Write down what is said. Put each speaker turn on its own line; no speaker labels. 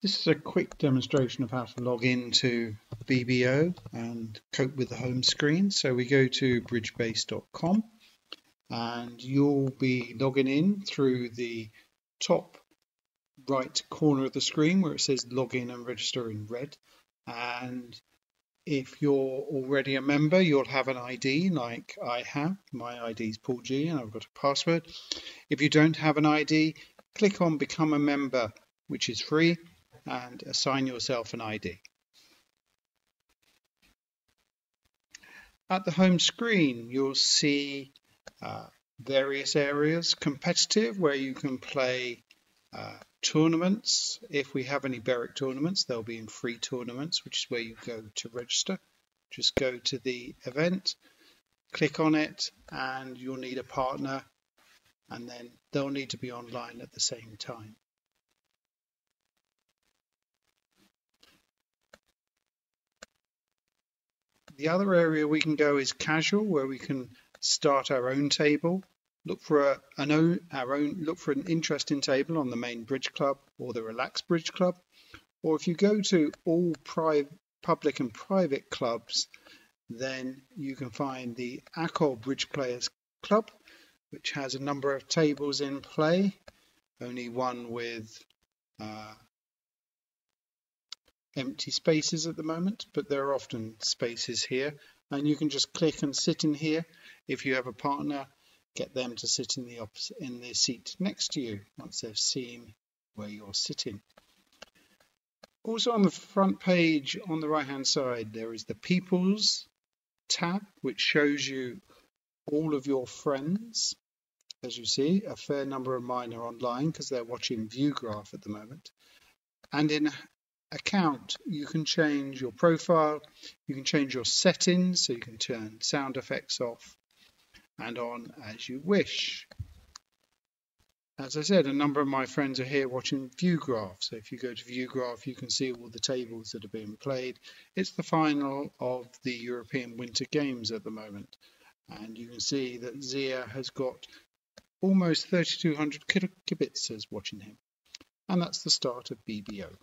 This is a quick demonstration of how to log into BBO and cope with the home screen. So we go to bridgebase.com and you'll be logging in through the top right corner of the screen where it says login and register in red. And if you're already a member, you'll have an ID like I have. My ID is Paul G and I've got a password. If you don't have an ID, click on become a member, which is free and assign yourself an ID. At the home screen, you'll see uh, various areas. Competitive, where you can play uh, tournaments. If we have any Berwick tournaments, they'll be in free tournaments, which is where you go to register. Just go to the event, click on it, and you'll need a partner, and then they'll need to be online at the same time. The other area we can go is casual, where we can start our own table, look for a, an own, our own, look for an interesting table on the main bridge club or the relaxed bridge club. Or if you go to all private, public and private clubs, then you can find the ACOL Bridge Players Club, which has a number of tables in play, only one with uh, empty spaces at the moment, but there are often spaces here. And you can just click and sit in here. If you have a partner, get them to sit in the opposite, in the seat next to you once they've seen where you're sitting. Also on the front page on the right hand side there is the Peoples tab which shows you all of your friends. As you see a fair number of mine are online because they're watching Vugraph at the moment. And in account, you can change your profile, you can change your settings, so you can turn sound effects off and on as you wish. As I said, a number of my friends are here watching Vugraph. So if you go to Vugraph, you can see all the tables that are being played. It's the final of the European Winter Games at the moment. And you can see that Zia has got almost 3,200 kibitzers watching him. And that's the start of BBO.